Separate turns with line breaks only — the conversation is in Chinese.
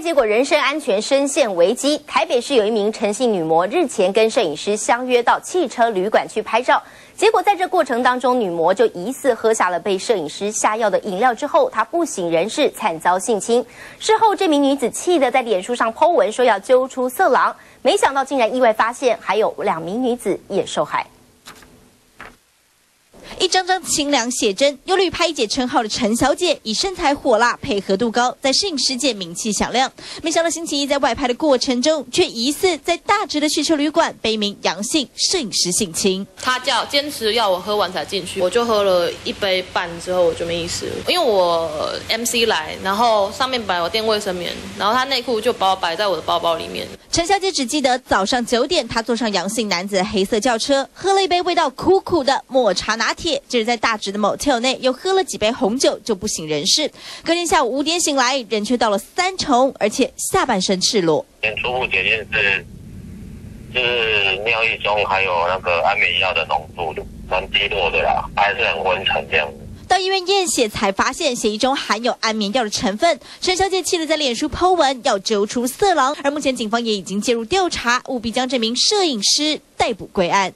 结果人身安全深陷危机。台北市有一名陈姓女模，日前跟摄影师相约到汽车旅馆去拍照，结果在这过程当中，女模就疑似喝下了被摄影师下药的饮料之后，她不省人事，惨遭性侵。事后，这名女子气得在脸书上 Po 文说要揪出色狼，没想到竟然意外发现还有两名女子也受害。
一张张清凉写真，忧虑拍姐”称号的陈小姐，以身材火辣、配合度高，在摄影师界名气响亮。没想到星期一在外拍的过程中，却疑似在大直的汽车旅馆被一名阳性摄影师性侵。
他叫坚持要我喝完才进去，我就喝了一杯半之后我就没意思了，因为我 MC 来，然后上面摆我垫卫生棉，然后他内裤就把我摆在我的包包里面。
陈小姐只记得早上九点，她坐上阳性男子的黑色轿车，喝了一杯味道苦苦的抹茶拿铁。接着在大直的 motel 内又喝了几杯红酒，就不省人事。隔天下午五点醒来，人却到了三重，而且下半身赤裸。
初步检验是，就是尿液中还有那个安眠药的浓度蛮低落的啦，还是很昏沉这样。
到医院验血才发现血液中含有安眠药的成分。陈小姐气得在脸书 Po 文要揪出色狼，而目前警方也已经介入调查，务必将这名摄影师逮捕归案。